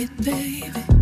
it, baby.